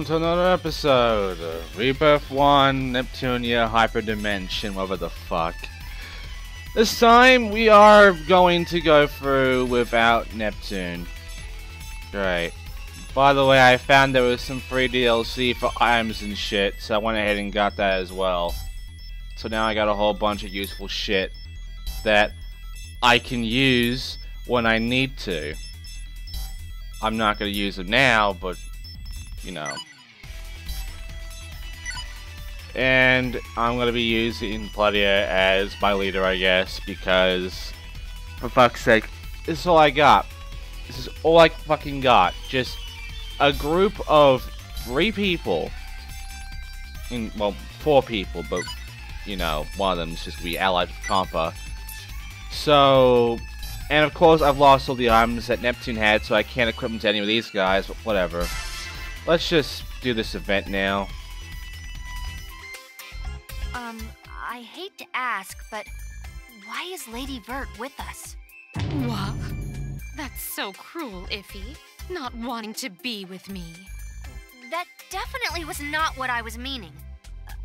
Welcome to another episode of Rebirth 1 Neptunia Hyperdimension, whatever the fuck. This time we are going to go through without Neptune. Great. By the way, I found there was some free DLC for items and shit, so I went ahead and got that as well. So now I got a whole bunch of useful shit that I can use when I need to. I'm not going to use them now, but, you know. And I'm to be using Plutia as my leader, I guess, because, for fuck's sake, this is all I got. This is all I fucking got. Just a group of three people. In, well, four people, but, you know, one of them is just to be allied with Compa. So, and of course, I've lost all the items that Neptune had, so I can't equip them to any of these guys, but whatever. Let's just do this event now. Um, I hate to ask, but why is Lady Vert with us? What? That's so cruel, Iffy. Not wanting to be with me. That definitely was not what I was meaning.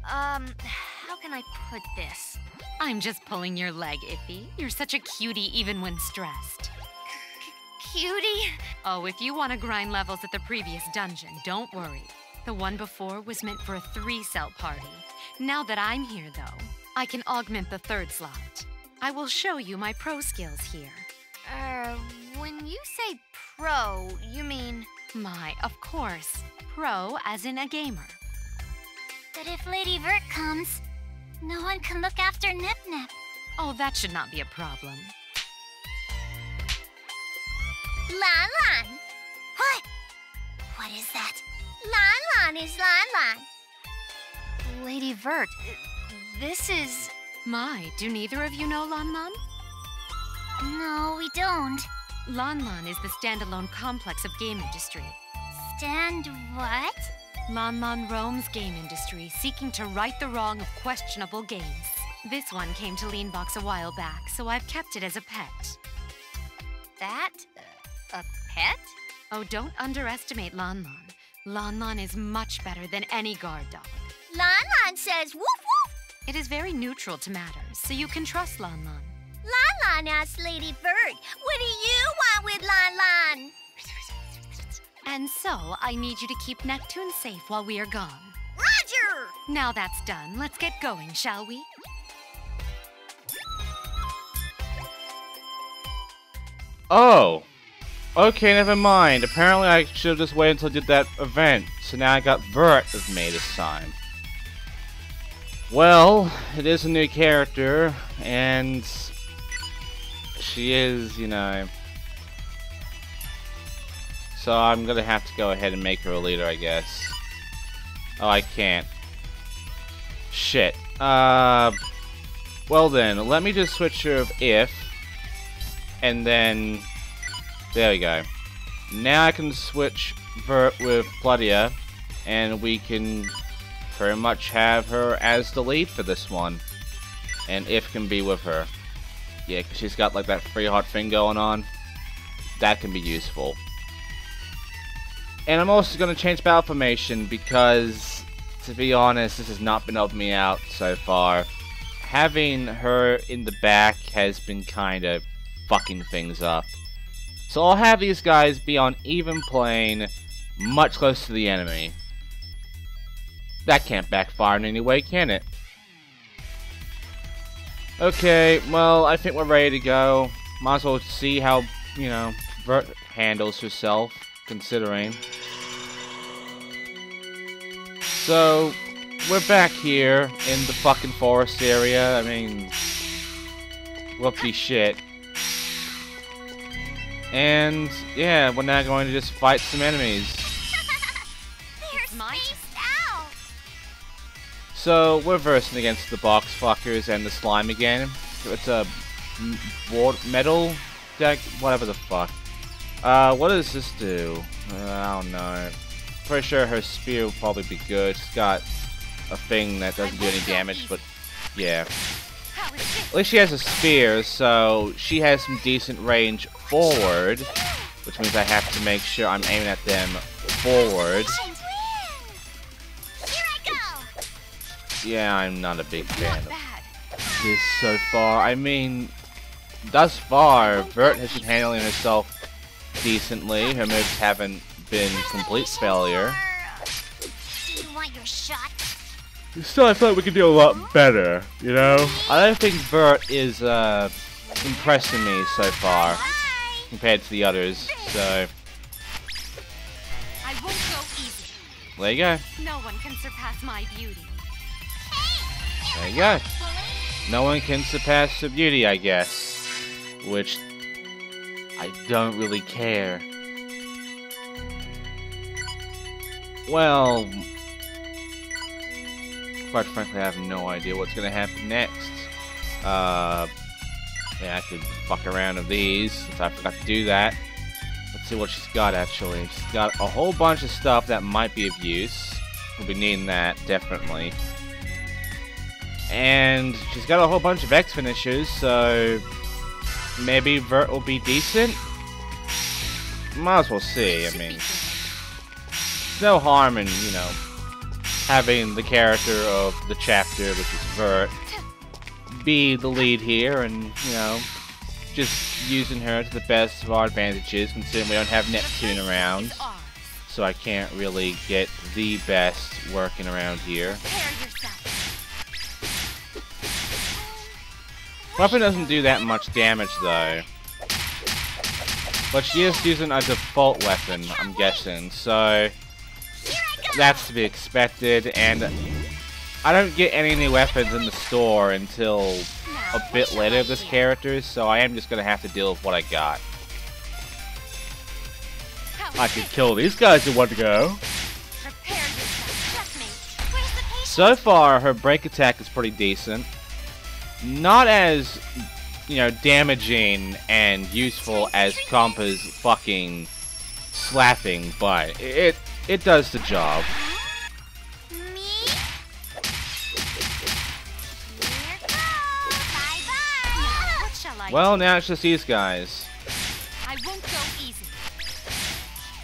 Um, how can I put this? I'm just pulling your leg, Iffy. You're such a cutie even when stressed. Cutie? Oh, if you want to grind levels at the previous dungeon, don't worry. The one before was meant for a three-cell party. Now that I'm here, though, I can augment the third slot. I will show you my pro skills here. Uh, when you say pro, you mean... My, of course. Pro as in a gamer. But if Lady Vert comes, no one can look after Nep Nep. Oh, that should not be a problem. Lan Lan! What? What is that? Lan Lan is Lan Lan. Lady Vert, this is... My, do neither of you know Lon Lon? No, we don't. Lon Lon is the standalone complex of Gamindustri. Stand what? Lon Lon roams Gamindustri, seeking to right the wrong of questionable games. This one came to Leanbox a while back, so I've kept it as a pet. that? A pet? Oh, don't underestimate Lon Lon. Lon Lon is much better than any guard dog. Lan Lan says woof woof. It is very neutral to matters, so you can trust Lon Lon. Lan Lan asks Lady Vert, what do you want with Lan Lan? And so, I need you to keep Neptune safe while we are gone. Roger! Now that's done, let's get going, shall we? Oh! Okay, never mind. Apparently I should have just waited until I did that event. So now I got Vert with me this time. Well, it is a new character, and she is, you know... So I'm gonna have to go ahead and make her a leader, I guess. Oh, I can't. Shit. Uh... Well then, let me just switch her of if, and then... There we go. Now I can switch Vert with Plutia, and we can pretty much have her as the lead for this one. And If can be with her. Yeah, because she's got like that free hot thing going on. That can be useful. And I'm also going to change battle formation because, to be honest, this has not been helping me out so far. Having her in the back has been kind of fucking things up. So I'll have these guys be on even plane, much closer to the enemy. That can't backfire in any way, can it? Okay, well, I think we're ready to go. Might as well see how, you know, Vert handles herself, considering. So, we're back here in the fucking forest area. I mean, whoopty shit. And, yeah, we're now going to just fight some enemies. They're my spaced out. So, we're versing against the box fuckers and the slime again. It's a water, metal deck, whatever the fuck. Uh, what does this do? Uh, I don't know. Pretty sure her spear will probably be good. She's got a thing that doesn't do any damage, but yeah. At least she has a spear, so she has some decent range forward, which means I have to make sure I'm aiming at them forward. Yeah, I'm not a big fan of this so far. I mean, thus far, Vert has been handling herself decently. Her moves haven't been complete failure. Do you want your shot Still, I feel like we could do a lot better, you know? I don't think Vert is, uh, impressing me so far compared to the others, so I won't go easy. there you go. No one can surpass my beauty. There you go. No one can surpass the beauty, I guess. Which, I don't really care. Well, quite frankly, I have no idea what's gonna happen next. Uh, yeah, I could fuck around with these, since I forgot to do that. Let's see what she's got, actually. She's got a whole bunch of stuff that might be of use. We'll be needing that, definitely. And she's got a whole bunch of X finishers, so maybe Vert will be decent. Might as well see. I mean, good. no harm in you know having the character of the chapter, which is Vert, be the lead here, and you know just using her to the best of our advantages, considering we don't have Neptune around, so I can't really get the best working around here. Weapon doesn't do that much damage though. But she is using a default weapon, I'm guessing, so that's to be expected, and I don't get any new weapons in the store until a bit later of this character, so I am just gonna have to deal with what I got. I could kill these guys in one go. So far, her break attack is pretty decent. Not as, you know, damaging and useful as Compa's fucking slapping, but it it does the job. Me? Here goes. Bye-bye. What shall I Well, do? now it's just these guys. I won't go easy.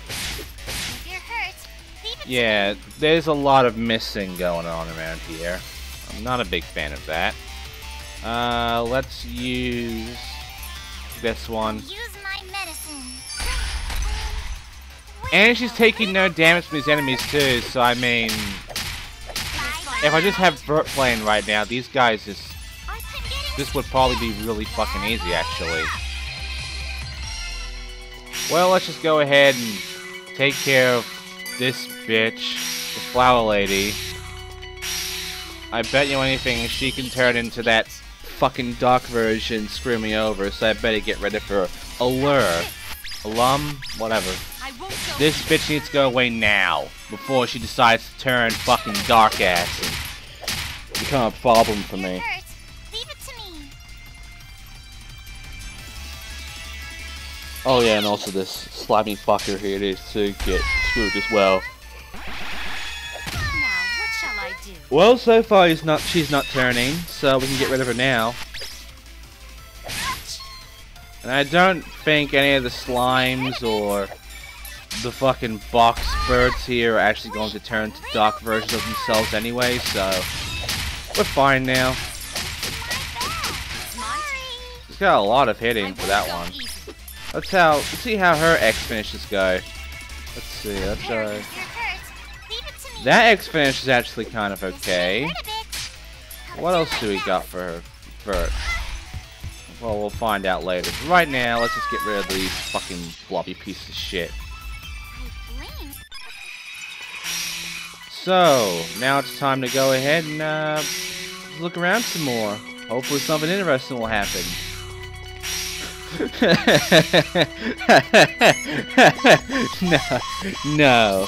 If you're hurt, leave it to Yeah, there's a lot of missing going on around here. I'm not a big fan of that. Uh, let's use this one. And she's taking no damage from these enemies too, so I mean, if I just have Vert playing right now, these guys just this would probably be really fucking easy actually. Well, let's just go ahead and take care of this bitch, the flower lady. I bet you anything she can turn into that fucking dark version, screw me over, so I better get ready for Allure. Alum, whatever. I won't go This bitch needs to go away now, before she decides to turn fucking dark ass and become a problem for me. Leave it to me. Oh yeah, and also this slimy fucker here needs to get screwed as well. Now, what shall I do? Well, so far he's not, she's not turning, so we can get rid of her now. And I don't think any of the slimes or the fucking box birds here are actually going to turn to dark versions of themselves anyway, so we're fine now. She's got a lot of hitting for that one. Let's how let's see how her X finishes go. Let's see, let's uh that X finish is actually kind of okay. What else do we got for her? For well, we'll find out later. But right now, let's just get rid of these fucking floppy pieces of shit. So now it's time to go ahead and uh, look around some more. Hopefully, something interesting will happen. no, no,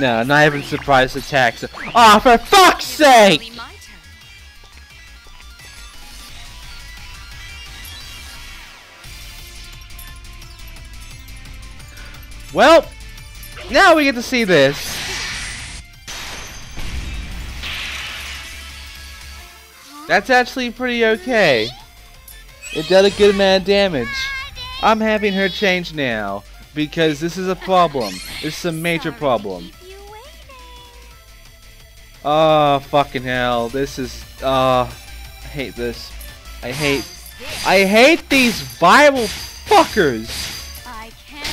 no, not even surprise attacks. Oh, for fuck's sake! Well, now we get to see this. That's actually pretty okay. It did a good amount of damage. I'm having her change now because this is a problem. This is a major problem. keep you waiting. Oh, fucking hell. This is... Uh, I hate this. I hate... I hate these viral fuckers! I can't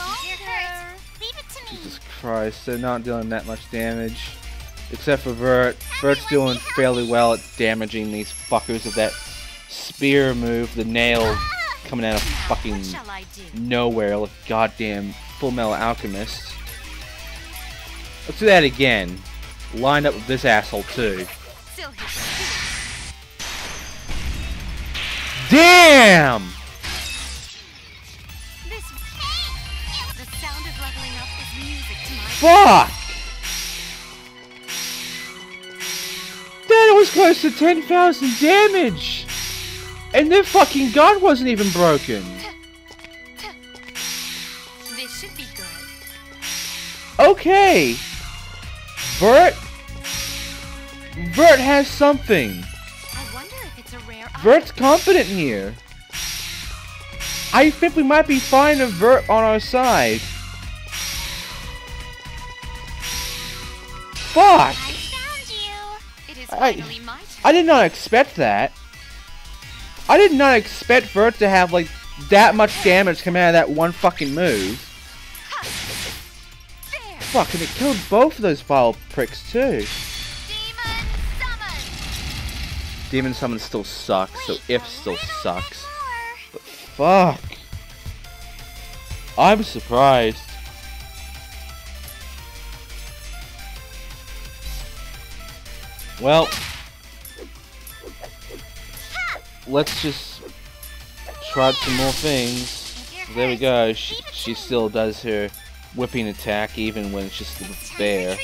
hold any longer. Leave it to me. Jesus Christ, they're not doing that much damage. Except for Vert. Vert's doing fairly well at damaging these fuckers with that spear move, the nail coming out of fucking What shall I do? nowhere like goddamn Full Metal Alchemist. Let's do that again. Lined up with this asshole too. Damn! This. Was close to 10,000 damage! And their fucking gun wasn't even broken. This should be good. Okay. Vert. Vert has something. I wonder if it's a rare. item. Vert's confident here. I think we might be fine with Vert on our side. Fuck! I- finally my turn. I did not expect that. I did not expect Vert to have like that much damage coming out of that one fucking move. Fuck, and it killed both of those vile pricks too. Demon summon. Still sucks, so if still sucks. But Fuck. I'm surprised. Well, let's just try some more things. There we go. She, she still does her whipping attack even when it's just for bear.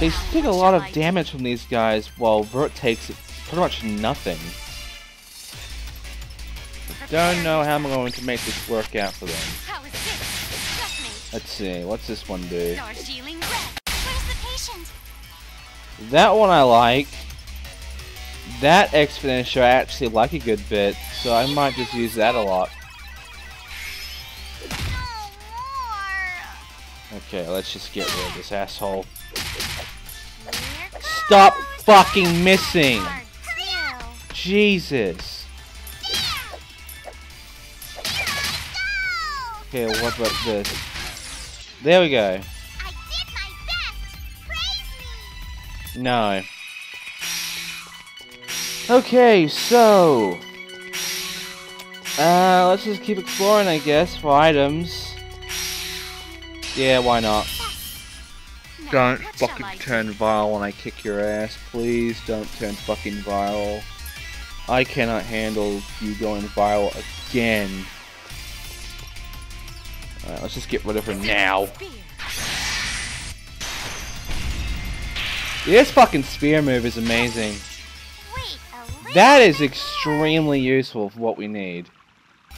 They take a lot of damage from these guys while Vert takes pretty much nothing. Don't know how I'm going to make this work out for them. Let's see, what's this one do? Darjeeling red. Where's the patient? That one I like. That X finisher I actually like a good bit, so I might just use that a lot. Okay, let's just get rid of this asshole. Stop fucking missing! Jesus. Here I go. Okay, what about this? There we go. I did my best. Praise me. No. Okay, so... Uh, let's just keep exploring, I guess, for items. Yeah, why not? Don't fucking turn vile when I kick your ass. Please don't turn fucking vile. I cannot handle you going vile again. Alright, let's just get rid of her now. This fucking spear move is amazing. Wait a little. That is extremely useful for what we need.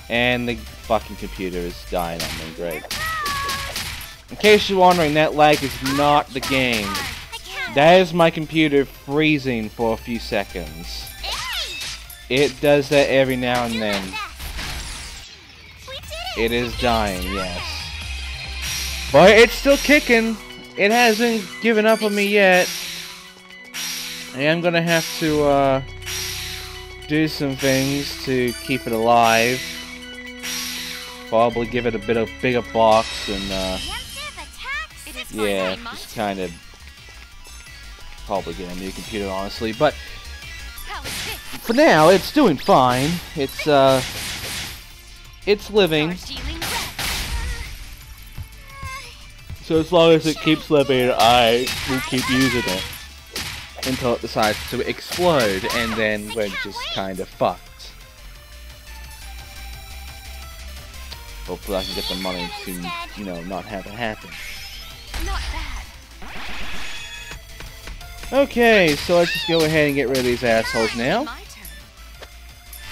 And the fucking computer is dying on me, great. In case you're wondering, that lag is not the game. That is my computer freezing for a few seconds. It does that every now and then. It is dying, yes. But it's still kicking. It hasn't given up on me yet. I am gonna have to, uh, do some things to keep it alive. Probably give it a bit of bigger box and, uh, yeah, just kind of probably get a new computer, honestly. But How is this? for now, it's doing fine. It's, uh, it's living. So as long as it keeps living, I will keep using it until it decides to explode, and then we're just kind of fucked. Hopefully, I can get the money to, you know, not have it happen. Okay, so let's just go ahead and get rid of these assholes now. My turn.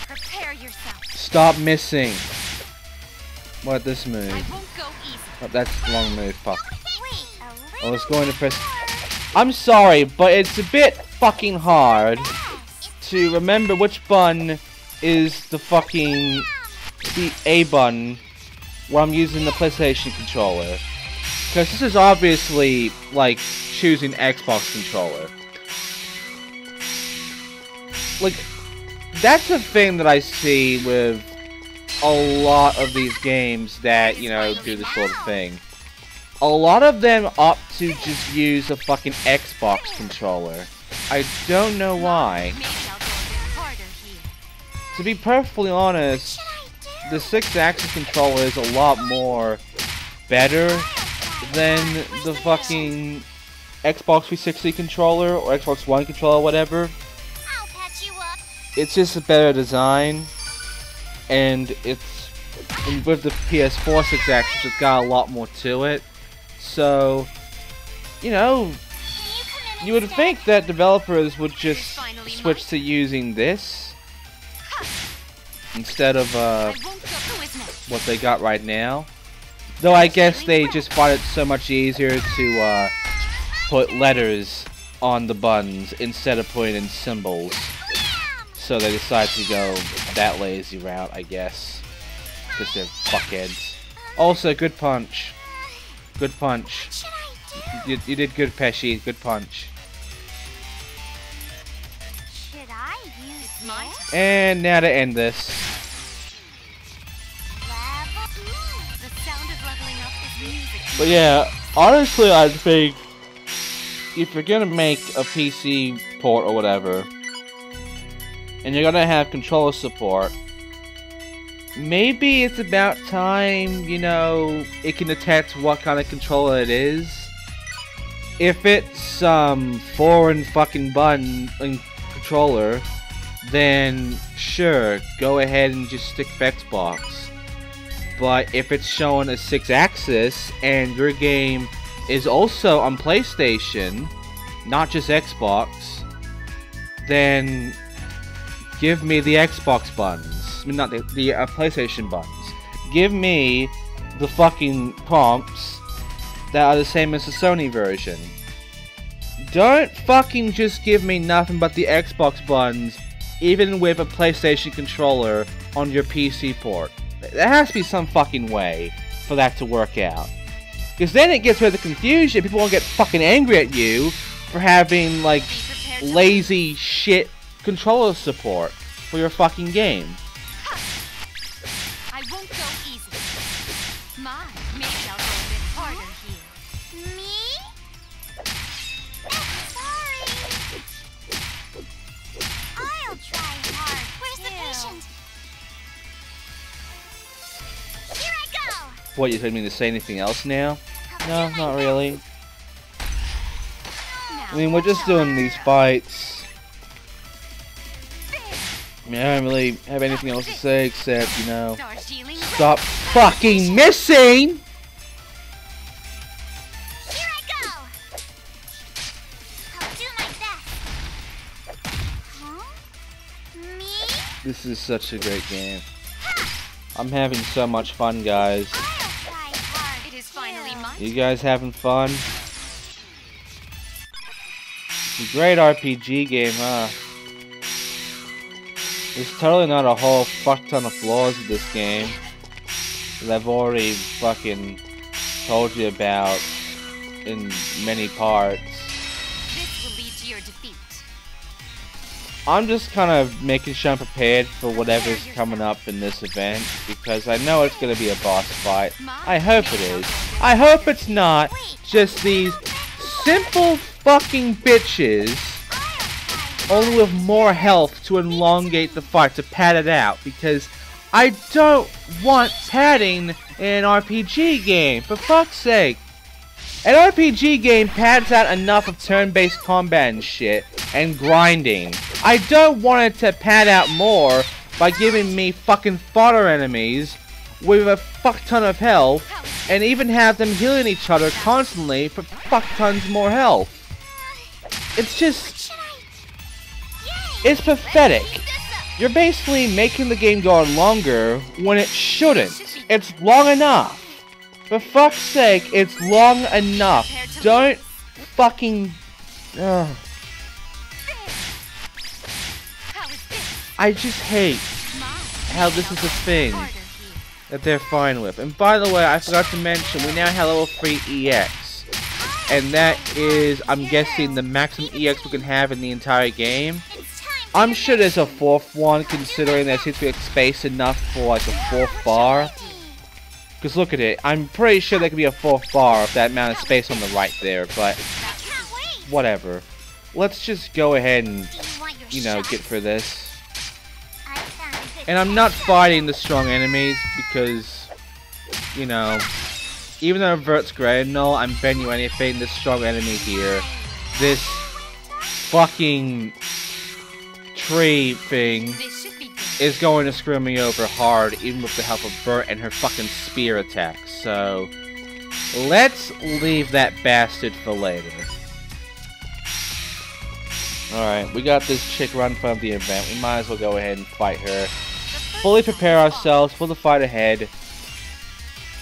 Prepare yourself. Stop missing. What this move? won't go easy. Oh, that's the wrong move. Fuck. I was going to press. I'm sorry, but it's a bit fucking hard to remember which button is the fucking the A button where I'm using the PlayStation controller. Because this is obviously like choosing Xbox controller. Like, that's a thing that I see with a lot of these games that, you know, do this sort of thing. A lot of them opt to just use a fucking Xbox controller. I don't know why. Maybe I'll go a bit harder here. To be perfectly honest, the 6-axis controller is a lot more better than the fucking Xbox 360 controller or Xbox One controller, whatever. I'll patch you up. It's just a better design, and it's with the PS4 6-axis, it's got a lot more to it. So, you know, you would think that developers would just switch to using this instead of uh, what they got right now. Though I guess they just find it so much easier to uh, put letters on the buttons instead of putting in symbols. So they decide to go that lazy route, I guess. Because they're fuckheads. Also, good punch. Good punch. Should I do? You, you did good, Peashy. Good punch. Should I use my? And now to end this. Level two. The sound of leveling up is music. But yeah, honestly, I think if you're gonna make a PC port or whatever, and you're gonna have controller support, maybe it's about time, you know, it can detect what kind of controller it is. If it's some foreign fucking button controller, then sure, go ahead and just stick Xbox. But if it's showing a 6 axis and your game is also on PlayStation, not just Xbox, then give me the Xbox buttons. I mean, not the, the uh, PlayStation buttons. Give me the fucking prompts that are the same as the Sony version. Don't fucking just give me nothing but the Xbox buttons, even with a PlayStation controller on your PC port. There has to be some fucking way for that to work out. Because then it gets rid of the confusion. People won't get fucking angry at you for having, like, Be prepared to lazy shit controller support for your fucking game. I won't go easy. My, maybe I'll go a bit harder here. Me? Sorry. I'll try hard. Where's the patient? Here I go. What, you expect me to say anything else now? No, not really. I mean, we're just doing these fights. I mean, I don't really have anything else to say except, you know, stop fucking missing! Here I go. I'll do my best. Huh? Me? This is such a great game. I'm having so much fun, guys. I'll try hard. It is finally too. my You guys having fun? It's a great RPG game, huh? There's totally not a whole fuck ton of flaws with this game that I've already fucking told you about in many parts. This will lead to your defeat. I'm just kind of making sure I'm prepared for whatever's coming up in this event because I know it's gonna be a boss fight. I hope it is. I hope it's not just these simple fucking bitches only with more health to elongate the fight, to pad it out, because I don't want padding in an RPG game, for fuck's sake. An RPG game pads out enough of turn-based combat and shit, and grinding. I don't want it to pad out more by giving me fucking fodder enemies with a fuck ton of health, and even have them healing each other constantly for fuck tons more health. It's just... Should I? Yay! It's pathetic. You're basically making the game go on longer when it shouldn't. It's long enough. For fuck's sake, it's long enough. Don't fucking... Ugh. Is? I just hate how this is a thing. that they're fine with. And by the way, I forgot to mention, we now have level 3 EX. And that is, I'm guessing, the maximum EX we can have in the entire game. I'm sure there's a fourth one, considering there seems to be space enough for like a fourth bar. Because look at it, I'm pretty sure there could be a fourth bar with that amount of space on the right there, but whatever. Let's just go ahead and, you know, get through this. And I'm not fighting the strong enemies because, you know, even though Vert's great and all, I'm betting anything, this strong enemy here, this fucking tree thing is going to screw me over hard, even with the help of Vert and her fucking spear attacks. So, let's leave that bastard for later. Alright, we got this chick run from the event. We might as well go ahead and fight her. Fully prepare ourselves for the fight ahead.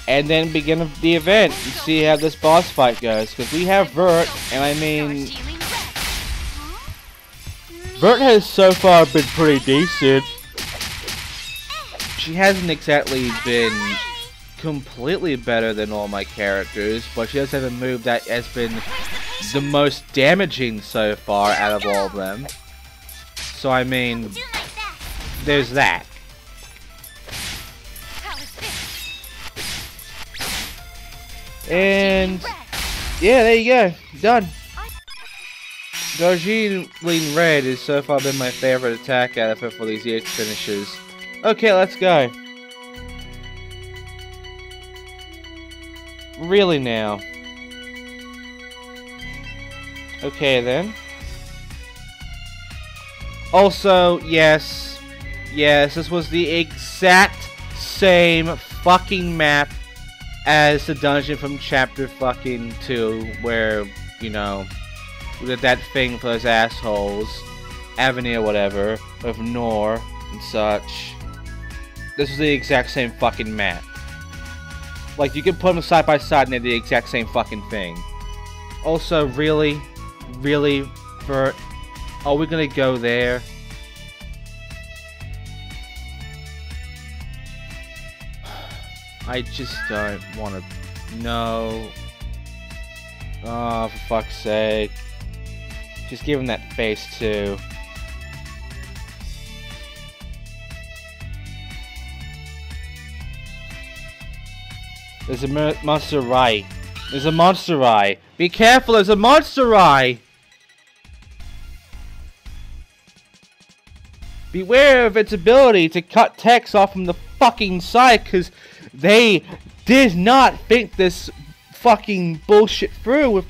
And then begin the event and see how this boss fight goes. Because we have Vert, and I mean... Vert has so far been pretty decent she hasn't exactly been completely better than all my characters, but she does have a move that has been the most damaging so far out of all of them. So I mean, there's that. And yeah, there you go, done. Darjeeling Red has so far been my favorite attack out of it for these EX finishes. Okay, let's go. Really now. Okay then. Also, yes, yes, this was the exact same fucking map as the dungeon from chapter fucking 2, where, you know, did that thing for those assholes, Avenir or whatever, of Nor and such. This is the exact same fucking map. Like, you can put them side by side and they're the exact same fucking thing. Also, really? Really? For... Are we gonna go there? I just don't want to... No. Oh, for fuck's sake. Just give him that face, too. There's a monster eye. There's a monster eye. Be careful, there's a monster eye! Beware of its ability to cut text off from the fucking side, because they did not think this fucking bullshit through with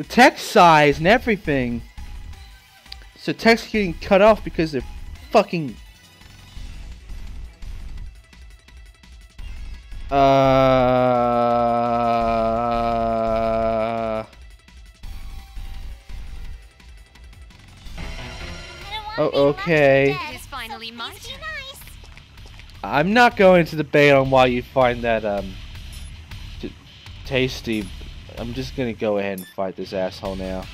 the text size and everything. So text getting cut off because they're fucking Uh. Oh, okay. I'm not going to debate on why you find that, um, tasty. I'm just gonna go ahead and fight this asshole now.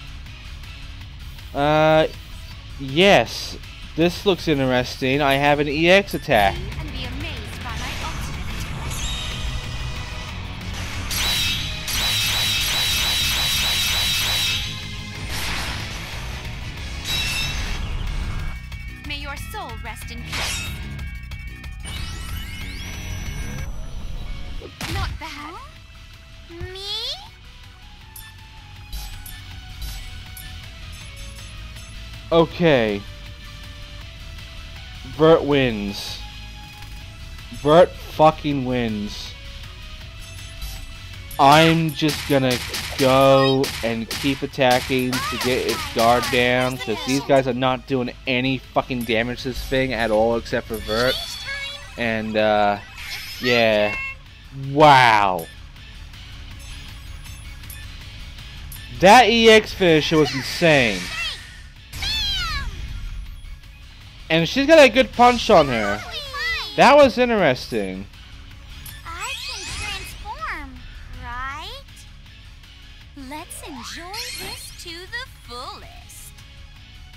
Uh, yes. This looks interesting. I have an EX attack. Okay. Vert wins. Vert fucking wins. I'm just gonna go and keep attacking to get its guard down because these guys are not doing any fucking damage to this thing at all except for Vert. And, uh, yeah. Wow. That EX finisher was insane. And she's got a good punch on her. That was interesting. I can transform, right? Let's enjoy this to the fullest.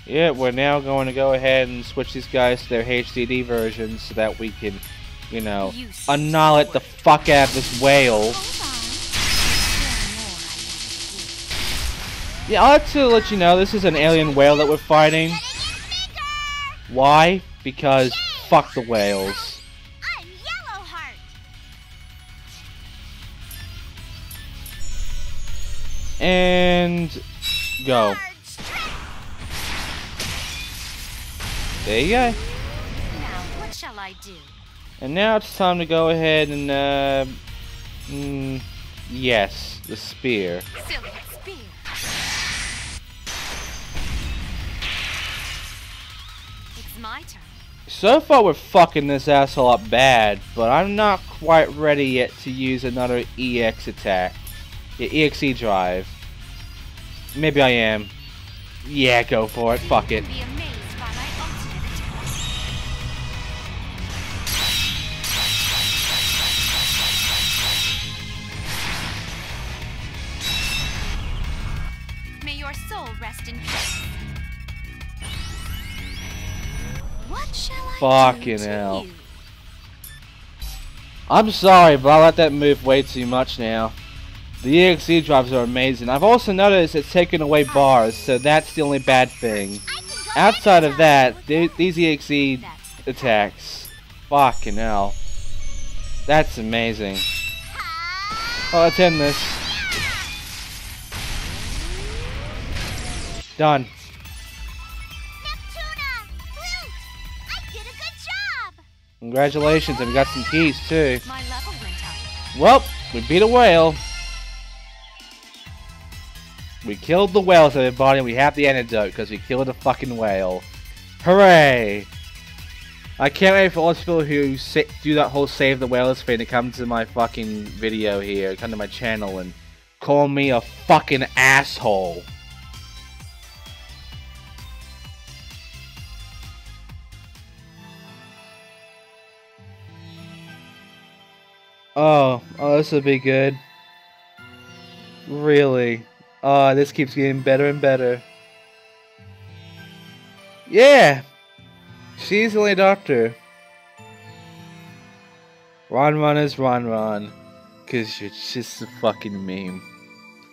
Yeah, we're now going to go ahead and switch these guys to their HDD versions so that we can you know, You annihilate the fuck out of this whale. Yeah, I'll have to let you know this is an alien whale that we're fighting. Why? Because fuck the whales. And go. There you go. Now, what shall I do? And now it's time to go ahead and, uh, mm, yes, the spear. Silly my turn. So far we're fucking this asshole up bad, but I'm not quite ready yet to use another EX attack. Yeah, EXE drive. Maybe I am. Yeah, go for it, fuck it. Fucking hell. I'm sorry, but I let that move way too much now. The EXE drives are amazing. I've also noticed it's taken away bars, so that's the only bad thing. Outside of that, th these EXE attacks, fucking hell. That's amazing. Oh, let's end this. Done. Congratulations, and we got some keys too. My level went up. Well, we beat a whale. We killed the whales, everybody, and we have the antidote because we killed a fucking whale. Hooray! I can't wait for all those people who sa do that whole save the whales thing to come to my fucking video here, come to my channel and call me a fucking asshole. Oh, oh, this would be good. Really? Oh, this keeps getting better and better. Yeah! She's the only doctor. Ron Ron is Ron Ron. Cause you're just a fucking meme.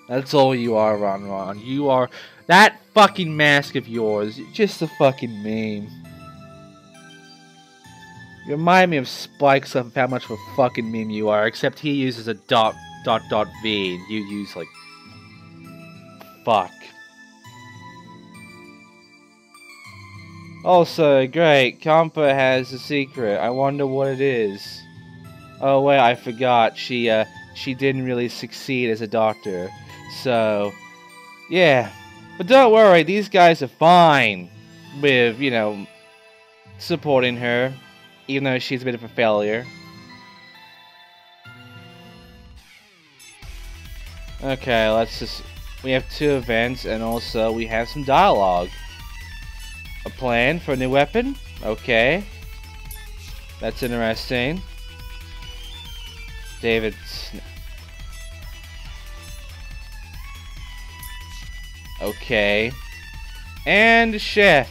That's all you are, Ron Ron. You are that fucking mask of yours. You're just a fucking meme. You remind me of Spike's of how much of a fucking meme you are, except he uses a dot dot dot V and you use like fuck. Also, great, Compa has a secret. I wonder what it is. Oh wait, I forgot. She uh she didn't really succeed as a doctor. So yeah. But don't worry, these guys are fine with, you know, supporting her even though she's a bit of a failure. Okay, let's just... We have two events, and also we have some dialogue. A plan for a new weapon? Okay. That's interesting. David... Okay. And chef.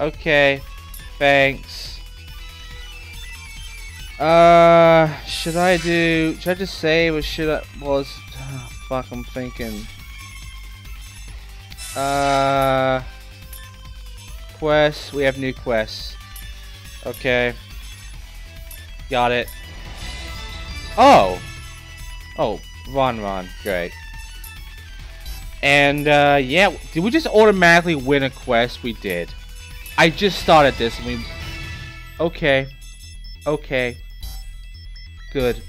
Okay. Thanks. Uh, should I do? Should I just save or should I? Was oh, fuck, I'm thinking. Uh, quests. We have new quests. Okay. Got it. Oh. Oh, Ron Ron. Great. And uh, yeah, did we just automatically win a quest? We did. I just started this and we... Okay. Okay. Good.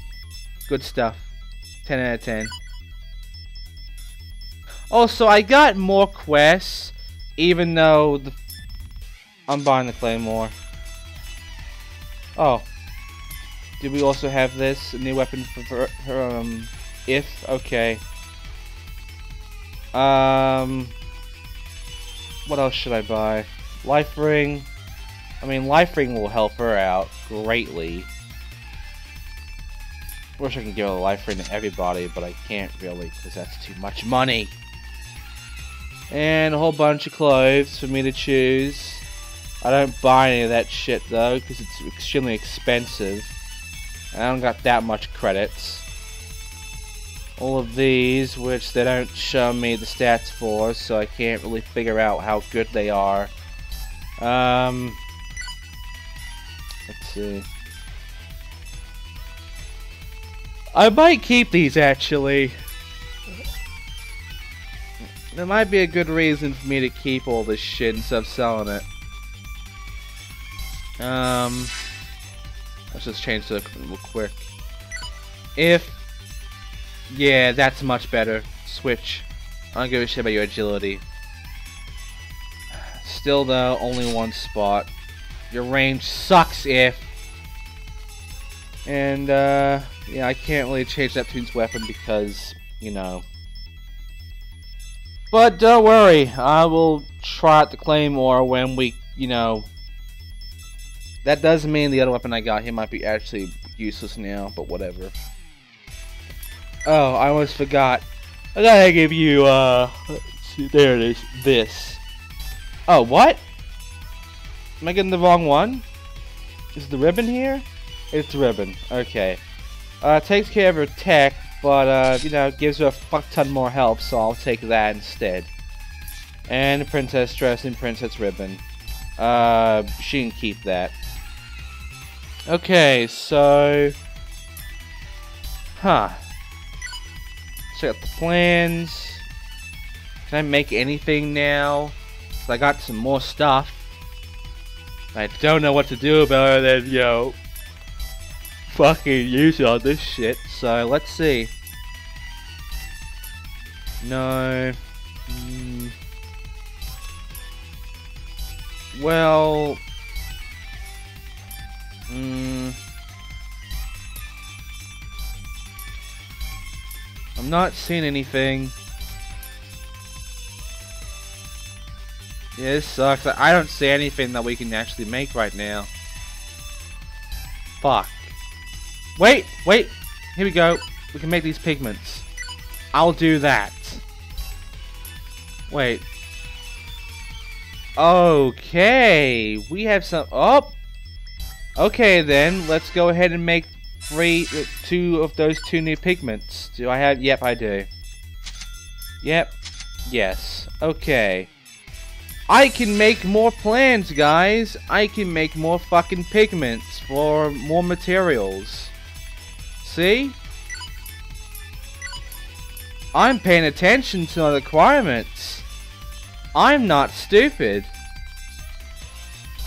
Good stuff. 10 out of 10. Also, I got more quests, even though the... I'm buying the Claymore. Oh. Did we also have this? A new weapon for, for um... If? Okay. Um... What else should I buy? Life Ring. I mean, Life Ring will help her out greatly. Wish I could give a Life Ring to everybody, but I can't really, because that's too much money. And a whole bunch of clothes for me to choose. I don't buy any of that shit though, because it's extremely expensive. And I don't got that much credits. All of these, which they don't show me the stats for, so I can't really figure out how good they are. Um, let's see. I might keep these actually. There might be a good reason for me to keep all this shit instead of selling it. Um, let's just change to real quick. If, yeah, that's much better. Switch. I don't give a shit about your agility. Still though, only one spot. Your range sucks if. And, uh, yeah, I can't really change Neptune's weapon because, you know. But don't worry, I will try out the Claymore when we, you know... That doesn't mean the other weapon I got here might be actually useless now, but whatever. Oh, I almost forgot. I gotta give you, uh... See, there it is. This. Oh, what? Am I getting the wrong one? Is the ribbon here? It's the ribbon. Okay. Uh, takes care of her tech, but, uh, you know, gives her a fuck ton more help, so I'll take that instead. And Princess Dress and Princess Ribbon. Uh, she can keep that. Okay, so... Huh. Check out the plans. Can I make anything now? So I got some more stuff. I don't know what to do about it, and, you know, fucking use all this shit. So let's see. No. Mm. Well. Mm. I'm not seeing anything. Yeah, this sucks. I don't see anything that we can actually make right now. Fuck. Wait, wait. Here we go. We can make these pigments. I'll do that. Wait. Okay. We have some... Oh! Okay, then. Let's go ahead and make three, uh, two of those two new pigments. Do I have... Yep, I do. Yep. Yes. Okay. I can make more plans, guys. I can make more fucking pigments for more materials. See? I'm paying attention to the requirements. I'm not stupid.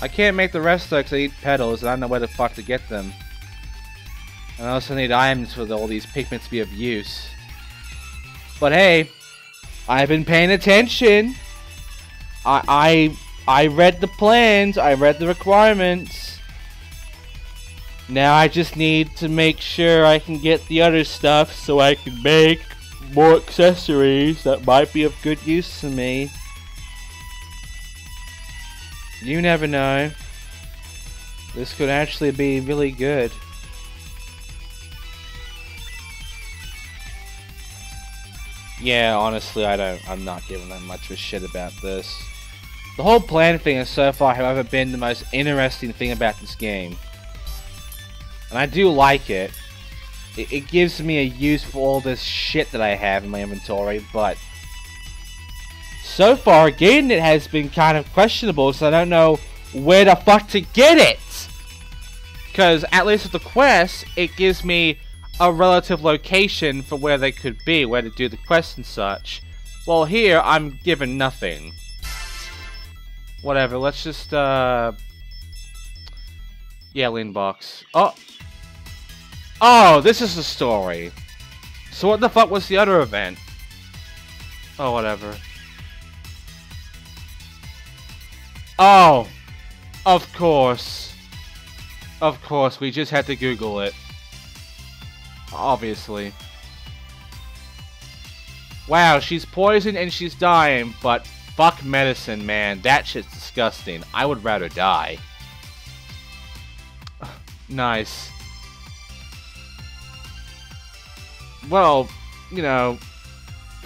I can't make the rest though because I eat petals and I don't know where the fuck to get them. And I also need items for all these pigments to be of use. But hey, I've been paying attention. I I I read the plans, I read the requirements. Now I just need to make sure I can get the other stuff so I can make more accessories that might be of good use to me. You never know. This could actually be really good. Yeah, honestly, I don't. I'm not giving that much of a shit about this. The whole plan thing has so far, however, been the most interesting thing about this game. And I do like it. it. It gives me a use for all this shit that I have in my inventory, but... So far, getting it has been kind of questionable, so I don't know where the fuck to get it! Because, at least with the quest, it gives me a relative location for where they could be, where to do the quest and such. Well, here, I'm given nothing. Whatever, let's just, uh... Yeah, Leanbox. Oh! Oh, this is the story. So what the fuck was the other event? Oh, whatever. Oh! Of course. Of course, we just had to Google it. Obviously. Wow, she's poisoned and she's dying, but fuck medicine, man. That shit's disgusting. I would rather die. nice. Well, you know,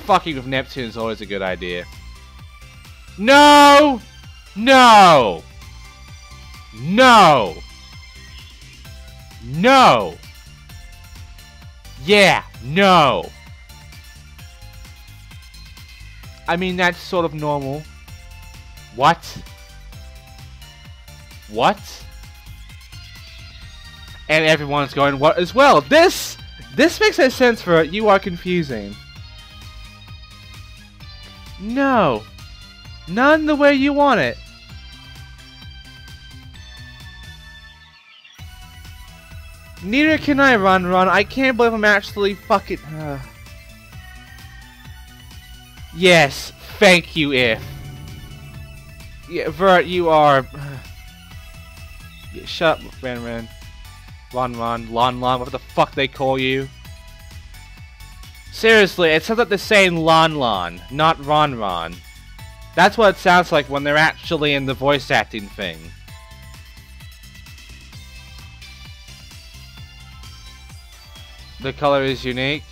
fucking with Neptune is always a good idea. No! No! No! No! Yeah, no! I mean, that's sort of normal. What? What? And everyone's going, what as well? This! This makes no sense for it. You are confusing. No. None the way you want it. Neither can I run run. I can't believe I'm actually fucking... Uh. Yes, thank you, if. Yeah, Vert, you are... yeah, shut up, Ren Ren. Lon Lon, Lon Lon, what the fuck they call you. Seriously, it sounds like they're saying Lon Lon, not Ron Ron. That's what it sounds like when they're actually in the voice acting thing. The color is unique?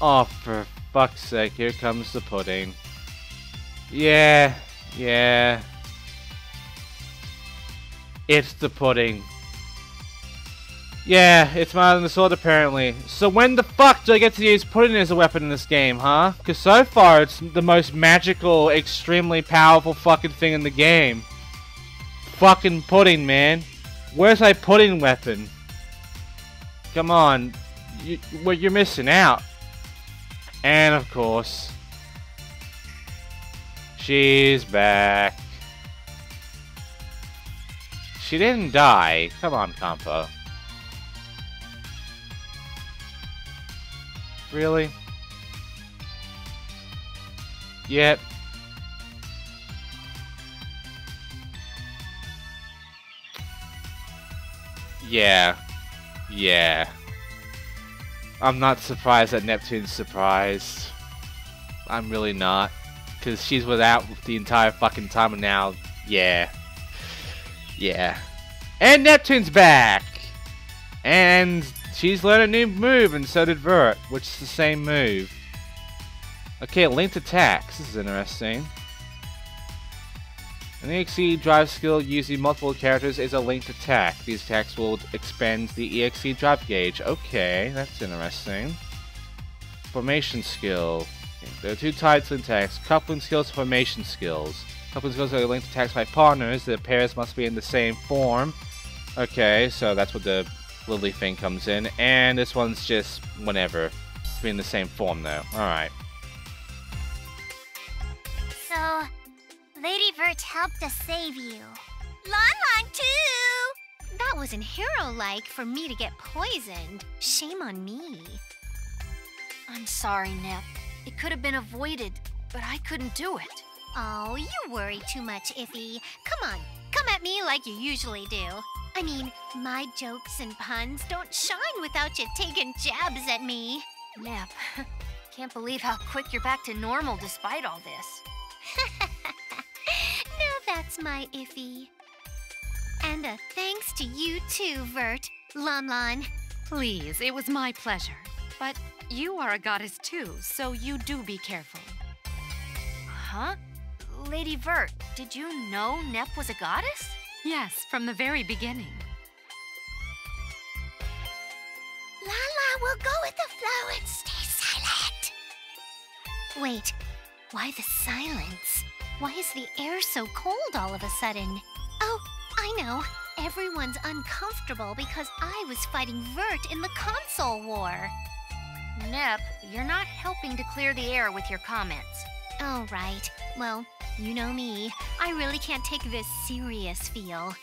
Oh, for fuck's sake, here comes the pudding. Yeah, yeah. It's the pudding. Yeah, it's more than the sword apparently. So when the fuck do I get to use pudding as a weapon in this game, huh? Because so far it's the most magical, extremely powerful fucking thing in the game. Fucking pudding, man. Where's my pudding weapon? Come on. You, well, you're missing out. And of course, she's back. She didn't die. Come on, Compa. Really? Yep. Yeah. Yeah. I'm not surprised that Neptune's surprised. I'm really not. Because she's without the entire fucking time and now, yeah. Yeah. And Neptune's back! And she's learned a new move and so did Vert, which is the same move. Okay, linked attacks. This is interesting. An EXE drive skill using multiple characters is a linked attack. These attacks will expand the EXE drive gauge. Okay, that's interesting. Formation skill. There are two types of attacks. Coupling skills formation skills. Coupling skills are linked attacks by partners. The pairs must be in the same form. Okay, so that's what the Lily thing comes in. And this one's just whenever. Be in the same form though. Alright. So, Lady Vert helped us save you. Lon Lon too! That wasn't hero-like for me to get poisoned. Shame on me. I'm sorry, Nep. It could have been avoided, but I couldn't do it. Oh, you worry too much, Iffy. Come on, come at me like you usually do. I mean, my jokes and puns don't shine without you taking jabs at me. Nep, can't believe how quick you're back to normal despite all this. that's my Iffy. And a thanks to you too, Vert. Lon. Please, it was my pleasure. But you are a goddess too, so you do be careful. Huh? Lady Vert, did you know Nep was a goddess? Yes, from the very beginning. Lala will go with the flow and stay silent. Wait, why the silence? Why is the air so cold all of a sudden? Oh, I know. Everyone's uncomfortable because I was fighting Vert in the console war. Nep, you're not helping to clear the air with your comments. Oh, right. Well, you know me. I really can't take this serious feel.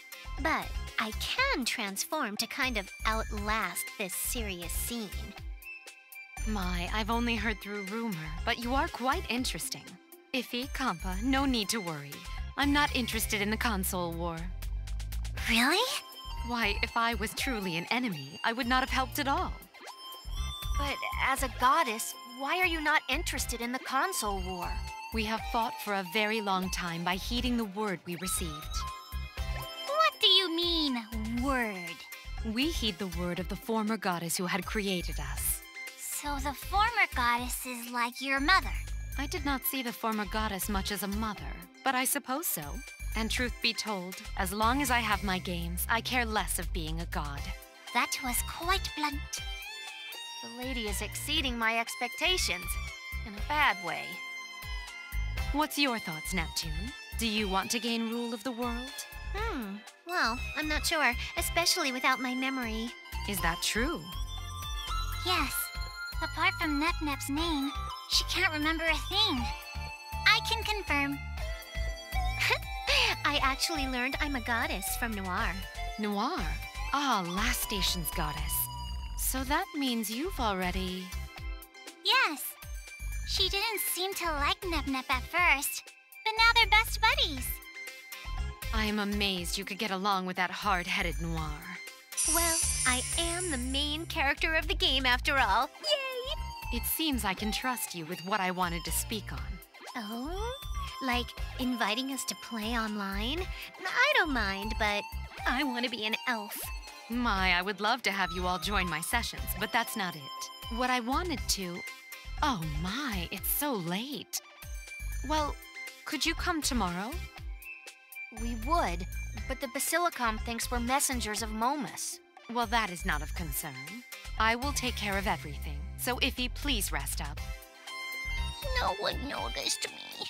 But I can transform to kind of outlast this serious scene. My, I've only heard through rumor, but you are quite interesting. Iffy, Compa, no need to worry. I'm not interested in the console war. Really? Why, if I was truly an enemy, I would not have helped at all. But as a goddess, why are you not interested in the console war? We have fought for a very long time by heeding the word we received. What do you mean, word? We heed the word of the former goddess who had created us. So the former goddess is like your mother. I did not see the former goddess much as a mother, but I suppose so. And truth be told, as long as I have my games, I care less of being a god. That was quite blunt. The lady is exceeding my expectations. In a bad way. What's your thoughts, Neptune? Do you want to gain rule of the world? Hmm. Well, I'm not sure, especially without my memory. Is that true? Yes. Apart from Nep Nep's name, she can't remember a thing. I can confirm. I actually learned I'm a goddess from Noir. Noir? Ah, Lastation's goddess. So that means you've already... Yes. She didn't seem to like Nep Nep at first, but now they're best buddies. I am amazed you could get along with that hard-headed Noir. Well, I am the main character of the game after all. Yay! It seems I can trust you with what I wanted to speak on. Oh? Like inviting us to play online? I don't mind, but I want to be an elf. My, I would love to have you all join my sessions, but that's not it. What I wanted to... Oh my, it's so late. Well, could you come tomorrow? We would, but the Basilicom thinks we're messengers of Momus. Well, that is not of concern. I will take care of everything, so Iffy, please rest up. No one noticed me.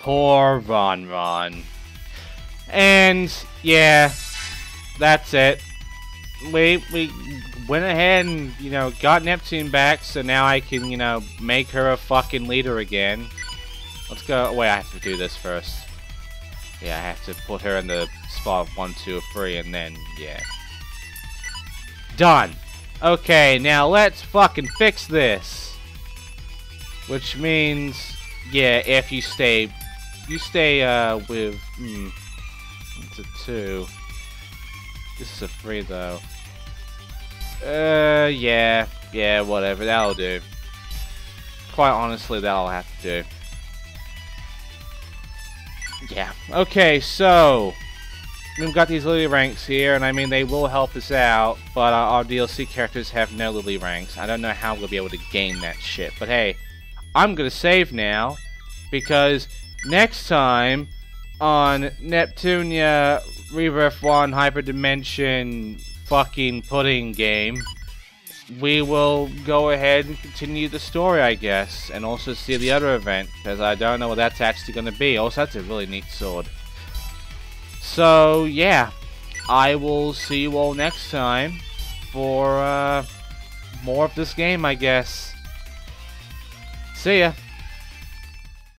Poor Von Ron. And yeah, that's it. We we went ahead and you know got Neptune back, so now I can you know make her a fucking leader again. Let's go. Oh, wait, I have to do this first. Yeah, I have to put her in the spot one, two, three, and then yeah. Done. Okay, now let's fucking fix this. Which means, yeah, if you stay, you stay uh with, hmm, it's a two. This is a three though. Uh, yeah, yeah, whatever, that'll do. Quite honestly, that'll have to do. Yeah. Okay, so we've got these Lily ranks here, and I mean they will help us out, but uh, our, our DLC characters have no Lily ranks. I don't know how we'll be able to gain that shit, but hey, I'm gonna save now because next time on Neptunia Rebirth 1 Hyperdimension fucking pudding game, we will go ahead and continue the story, I guess, and also see the other event, because I don't know what that's actually going to be. Also, that's a really neat sword. So, yeah, I will see you all next time for uh, more of this game, I guess. See ya.